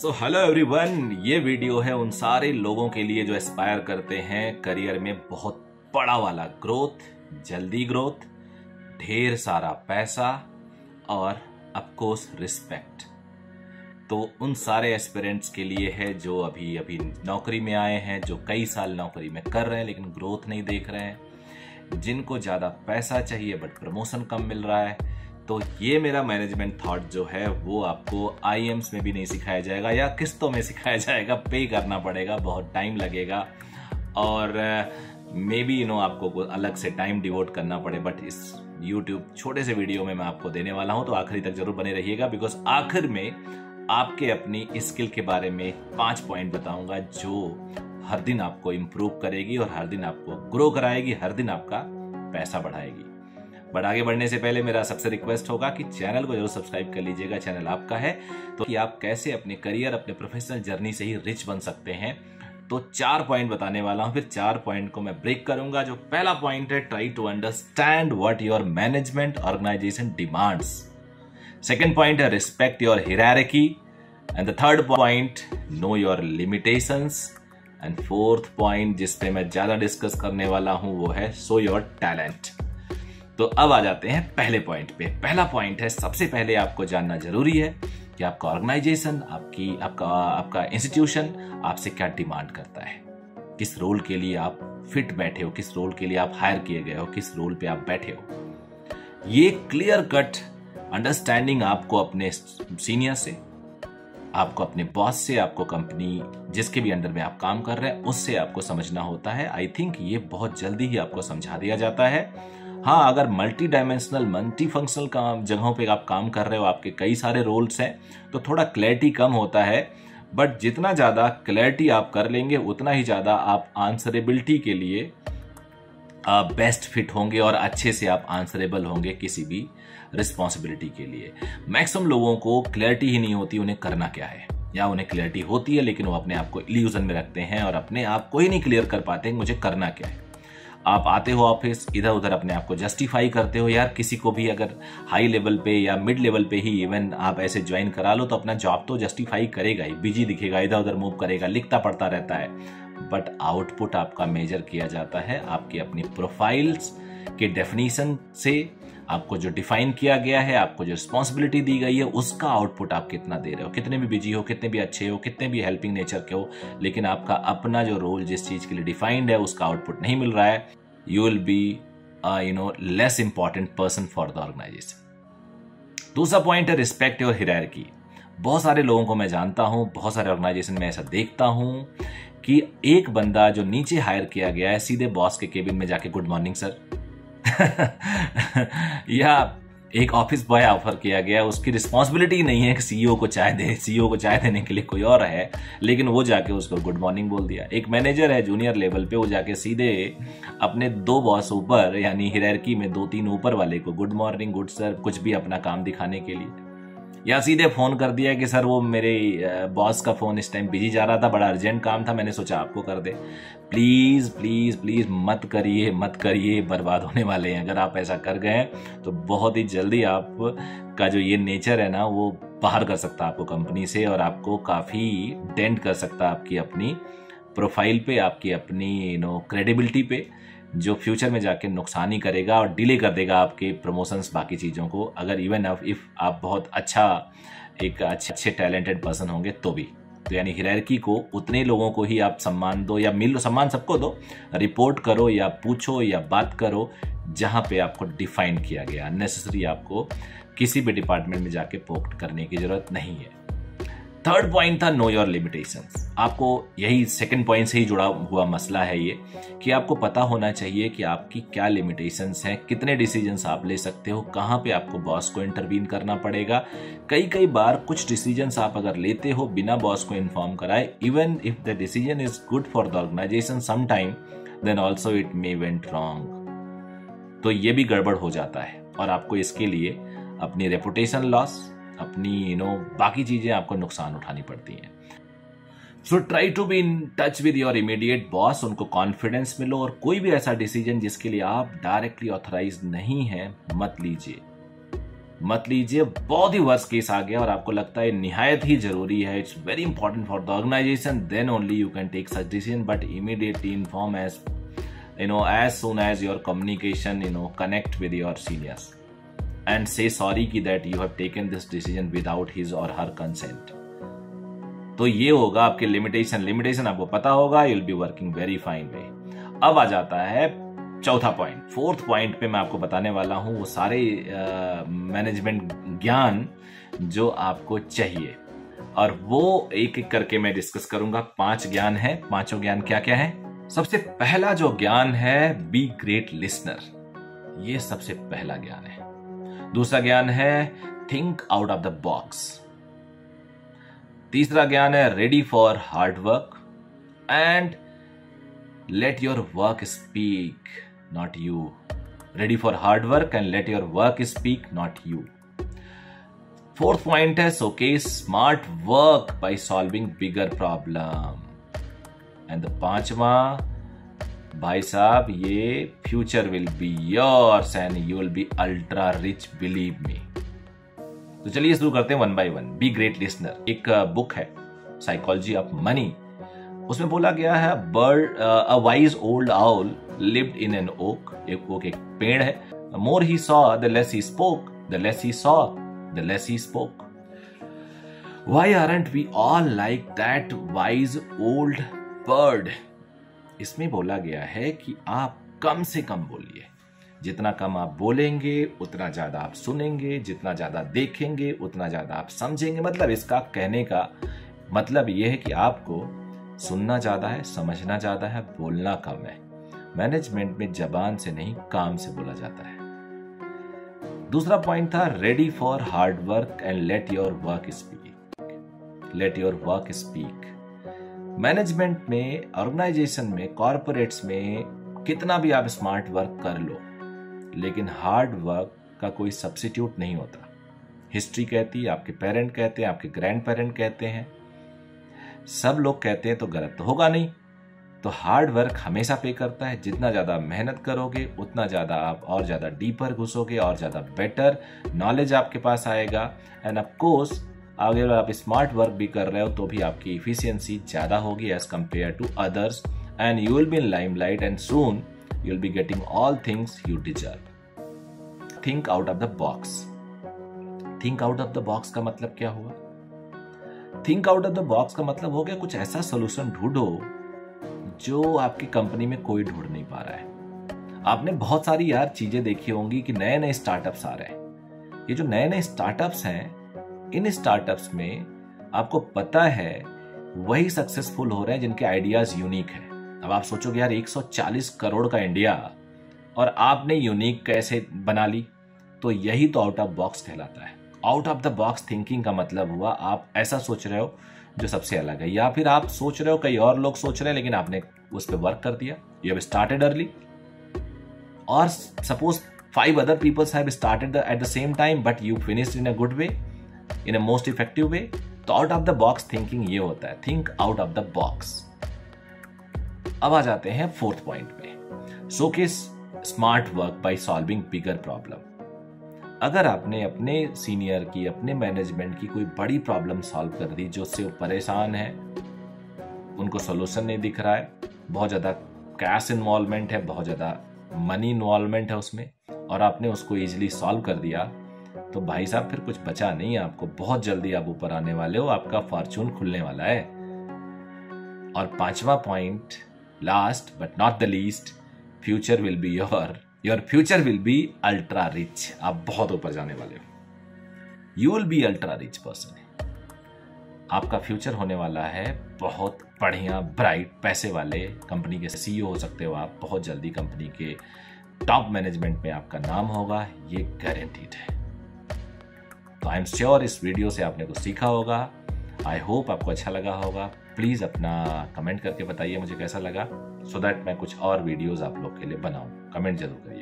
सो hello everyone ये video है उन सारे लोगों के लिए जो एस्पायर करते हैं करियर में बहुत बड़ा वाला ग्रोथ जल्दी ग्रोथ ढेर सारा पैसा और अफकोर्स रिस्पेक्ट तो उन सारे एस्पिरेंट्स के लिए है जो अभी अभी नौकरी में आए हैं, जो कई साल नौकरी में कर रहे हैं लेकिन ग्रोथ नहीं देख रहे हैं। जिनको ज़्यादा पैसा चाहिए बट प्रमोशन कम मिल रहा है तो ये मेरा मैनेजमेंट थॉट जो है, वो आपको आई में भी नहीं सिखाया जाएगा या किस्तों में सिखाया जाएगा। पे करना पड़ेगा, बहुत टाइम लगेगा। और मे बी यू नो आपको अलग से टाइम डिवोट करना पड़े बट इस यूट्यूब छोटे से वीडियो में मैं आपको देने वाला हूँ तो आखिरी तक ज़रूर बने रहिएगा बिकॉज़ आखिर में आपके अपनी स्किल के बारे में पाँच पॉइंट बताऊँगा, जो हर दिन आपको इम्प्रूव करेगी और हर दिन आपको ग्रो कराएगी, हर दिन आपका पैसा बढ़ाएगी। बट आगे बढ़ने से पहले मेरा सबसे रिक्वेस्ट होगा कि चैनल को ज़रूर सब्सक्राइब कर लीजिएगा चैनल आपका है तो कि आप कैसे अपने करियर अपने प्रोफेशनल जर्नी से ही रिच बन सकते हैं। तो चार पॉइंट बताने वाला हूँ, फिर चार पॉइंट को मैं ब्रेक करूँगा, जो पहला पॉइंट है try to understand what your management organisation demands second point है respect your hierarchy and the third point know your limitations and fourth point जिस पे मैं ज़्यादा डिस्कस करने वाला हूँ, वो है सो योर टैलेंट तो अब आ जाते हैं पहले पॉइंट पे। पहला पॉइंट है, सबसे पहले आपको जानना ज़रूरी है कि आपका ऑर्गेनाइजेशन आपकी, आपका आपका इंस्टीट्यूशन आपसे क्या डिमांड करता है। किस रोल के लिए आप फिट बैठे हो, किस रोल के लिए आप हायर किए गए हो, किस रोल पे आप बैठे हो। ये क्लियर कट अंडरस्टैंडिंग आपको अपने सीनियर से, आपको अपने बॉस से, आपको कंपनी जिसके भी अंडर में आप काम कर रहे हैं, उससे आपको समझना होता है। आई थिंक ये बहुत जल्दी ही आपको समझा दिया जाता है। हाँ अगर मल्टी डायमेंशनल मल्टी फंक्शनल काम, जगहों पे आप काम कर रहे हो, आपके कई सारे रोल्स हैं तो थोड़ा क्लैरिटी कम होता है। बट जितना ज़्यादा क्लैरिटी आप कर लेंगे, उतना ही ज़्यादा आप आंसरेबिलिटी के लिए बेस्ट फिट होंगे और अच्छे से आप आंसरेबल होंगे किसी भी रिस्पॉन्सिबिलिटी के लिए। मैक्सिमम लोगों को क्लैरिटी ही नहीं होती, उन्हें करना क्या है? या उन्हें क्लैरिटी होती है, लेकिन वो अपने आप को इल्यूजन में रखते हैं और अपने आप को ही नहीं क्लियर कर पाते, मुझे करना क्या है? आप आते हो ऑफ़िस इधर उधर अपने आप को जस्टिफाई करते हो यार, किसी को भी अगर हाई लेवल पे या मिड लेवल पे ही इवन आप ऐसे ज्वाइन करा लो तो अपना जॉब तो जस्टिफाई करेगा ही। बिज़ी दिखेगा इधर उधर मूव करेगा, लिखता पड़ता रहता है। बट आउटपुट आपका मेजर किया जाता है, आपकी अपनी प्रोफाइल्स के डेफिनेशन से आपको जो डिफाइन किया गया है, आपको जो रिस्पॉन्सिबिलिटी दी गई है, उसका आउटपुट आप कितना दे रहे हो? कितने भी बिज़ी हो, कितने भी अच्छे हो, कितने भी हेल्पिंग नेचर के हो, लेकिन आपका अपना जो रोल जिस चीज़ के लिए डिफाइंड है, उसका आउटपुट नहीं मिल रहा है। You will be you know less important person for the organisation दूसरा पॉइंट है रिस्पेक्ट योर हिरारकी बहुत सारे लोगों को मैं जानता हूँ, बहुत सारे ऑर्गेनाइजेशन में ऐसा देखता हूँ कि एक बंदा जो नीचे हायर किया गया है, सीधे बॉस के केबिन में जाके गुड मॉर्निंग सर या एक ऑफ़िस बॉय ऑफ़र किया गया, उसकी रिस्पॉन्सिबिलिटी नहीं है कि सीईओ को चाय दे सीईओ को चाय देने के लिए कोई और है, लेकिन वो जाके उसको गुड मॉर्निंग बोल दिया। एक मैनेजर है जूनियर लेवल पे, वो जाके सीधे अपने दो बॉस ऊपर, यानी हिरकी में दो तीन ऊपर वाले को गुड मॉर्निंग गुड सर कुछ भी अपना काम दिखाने के लिए। या सीधे फ़ोन कर दिया कि सर वो मेरे बॉस का फ़ोन इस टाइम बिज़ी जा रहा था, बड़ा अर्जेंट काम था, मैंने सोचा आपको कर दे। प्लीज़ प्लीज़ प्लीज़ मत करिए मत करिए, बर्बाद होने वाले हैं। अगर आप ऐसा कर गए तो बहुत ही जल्दी आप का जो ये नेचर है ना, वो बाहर कर सकता है आपको कंपनी से और आपको काफ़ी डेंट कर सकता है आपकी अपनी प्रोफ़ाइल पे, आपकी अपनी यू नो क्रेडिबिलिटी पे, जो फ्यूचर में जाके नुकसान ही करेगा और डिले कर देगा आपके प्रमोशंस बाकी चीज़ों को। अगर इवन इफ़ आप बहुत अच्छा एक अच्छे अच्छे टैलेंटेड पर्सन होंगे तो भी। तो यानी हिरकी को, उतने लोगों को ही आप सम्मान दो या मिल, सम्मान सबको दो। रिपोर्ट करो या पूछो या बात करो, जहाँ पे आपको डिफाइन किया गया। नेसेसरी आपको किसी भी डिपार्टमेंट में जाके पोक्ट करने की ज़रूरत नहीं है। थर्ड पॉइंट था नो योर लिमिटेशन आपको यही सेकंड पॉइंट से ही जुड़ा हुआ मसला है ये, कि आपको पता होना चाहिए कि आपकी क्या लिमिटेशंस हैं, कितने डिसीज़न आप ले सकते हो, कहाँ पे आपको बॉस को इंटरवीन करना पड़ेगा। कई कई बार कुछ डिसीज़न आप अगर लेते हो, बिना बॉस को इन्फॉर्म कराए even if the decision is good for the organisation some time then also it may went wrong तो ये भी गड़बड़ हो जाता है, और आपको इसके लिए अपनी रेपुटेशन लॉस अपनी यू नो बाकी चीज़ें आपको नुकसान उठानी पड़ती हैं। So try to be in touch with your immediate boss उनको कॉन्फिडेंस मिलो और कोई भी ऐसा डिसीज़न जिसके लिए आप डायरेक्टली ऑथराइज नहीं है, मत लीजिए। मत लीजिए, बहुत ही वर्ष केस आ गया और आपको लगता है निहायत ही ज़रूरी है। It's very important for the organisation then only you can take such decision but immediately inform as you know, as soon as your communication, you know, connect with your seniors and say sorry ki that you have taken this decision without his or her consent. तो ये होगा आपके limitation limitation आपको पता होगा you will be working very fine way अब आ जाता है चौथा पॉइंट फोर्थ पॉइंट पे मैं आपको बताने वाला हूँ, वो सारे मैनेजमेंट ज्ञान जो आपको चाहिए। और वो एक एक करके मैं डिस्कस करूँगा। पाँच ज्ञान है। पाँचों ज्ञान क्या क्या है? सबसे पहला जो ज्ञान है बी ग्रेट लिसनर ये सबसे पहला ज्ञान है। दूसरा ज्ञान है think out of the box तीसरा ज्ञान है ready for hard work and let your work speak not you ready for hard work and let your work speak not you fourth point है सोके smart work by solving bigger problem and पांचवा भाई साहब, ये future will be yours and you will be ultra rich believe me तो चलिए शुरू करते हैं one by one be great listener एक बुक है साइकोलॉजी ऑफ़ मनी उसमें बोला गया है bird a wise old owl lived in an oak एक ओक एक पेड़ है. More he saw the less he spoke the less he saw the less he spoke why aren't we all like that wise old bird इसमें बोला गया है कि आप कम से कम बोलिए। जितना कम आप बोलेंगे, उतना ज़्यादा आप सुनेंगे, जितना ज़्यादा देखेंगे, उतना ज़्यादा आप समझेंगे। मतलब इसका कहने का मतलब यह है कि आपको सुनना ज़्यादा है, समझना ज़्यादा है, बोलना कम है। मैनेजमेंट में जबान से नहीं, काम से बोला जाता है। दूसरा पॉइंट था ready for hard work and let your work speak let your work speak management में ऑर्गेनाइजेशन में कॉरपोरेट्स में कितना भी आप स्मार्ट वर्क कर लो, लेकिन हार्ड वर्क का कोई सब्सिट्यूट नहीं होता। हिस्ट्री कहती है, आपके पेरेंट कहते हैं, आपके ग्रैंड पेरेंट कहते हैं। सब लोग कहते हैं तो गलत तो होगा नहीं। तो हार्ड वर्क हमेशा पे करता है। जितना ज़्यादा मेहनत करोगे, उतना ज़्यादा आप और ज़्यादा डीपर घुसोगे, और ज़्यादा बेटर नॉलेज आपके पास आएगा। एंड ऑफ़ कोर्स अगर आप स्मार्ट वर्क भी कर रहे हो तो भी आपकी इफिशियंसी ज़्यादा होगी as compare to others and you will be limelight and soon you will be getting all things you deserve think out of the box think out of the box का मतलब क्या हुआ? Think out of the box का मतलब हो गया कुछ ऐसा सोल्यूशन ढूंढो जो आपकी कंपनी में कोई ढूंढ नहीं पा रहा है। आपने बहुत सारी यार चीज़ें देखी होंगी कि नए नए स्टार्टअप्स आ रहे हैं। ये जो नए नए स्टार्टअप्स हैं इन स्टार्टअप्स में आपको पता है वही सक्सेसफुल हो रहे हैं जिनके आइडियाज़ यूनिक है। अब आप सोचोगे, यार 140 करोड़ का इंडिया और आपने यूनिक कैसे बना ली? तो यही तो आउट ऑफ़ बॉक्स कहलाता है। Out of the box thinking का मतलब हुआ, आप ऐसा सोच रहे हो जो सबसे अलग है। या फिर आप सोच रहे हो, कई और लोग सोच रहे हैं, लेकिन आपने उस पर वर्क कर दिया। यू हैव स्टार्टेड अर्ली और suppose five other peoples have started at the same time but you finished in a good way in a most effective way तो out of the box thinking ये होता है। Think out of the box अब आ जाते हैं fourth point पे सो के smart work by solving bigger problem अगर आपने अपने सीनियर की, अपने मैनेजमेंट की कोई बड़ी प्रॉब्लम सॉल्व कर दी, जो उससे परेशान है, उनको सोल्यूशन नहीं दिख रहा है, बहुत ज़्यादा कैश इन्वॉल्वमेंट है, बहुत ज़्यादा मनी इन्वॉल्वमेंट है उसमें, और आपने उसको इजिली सॉल्व कर दिया तो भाई साहब, फिर कुछ बचा नहीं है आपको। बहुत जल्दी आप ऊपर आने वाले हो, आपका फॉर्चून खुलने वाला है। और पांचवा point last but not the least future will be your your future will be ultra rich आप बहुत ऊपर जाने वाले हो। You will be ultra rich person आपका फ्यूचर होने वाला है बहुत बढ़िया ब्राइट पैसे वाले कंपनी के सीईओ हो सकते हो आप। बहुत जल्दी कंपनी के टॉप मैनेजमेंट में आपका नाम होगा, ये गारंटीड है। तो आई एम श्योर इस वीडियो से आपने कुछ सीखा होगा। आई होप आपको अच्छा लगा होगा। प्लीज़ अपना कमेंट करके बताइए मुझे कैसा लगा सो so दैट मैं कुछ और वीडियोज़ आप लोग के लिए बनाऊँ। कमेंट ज़रूर करें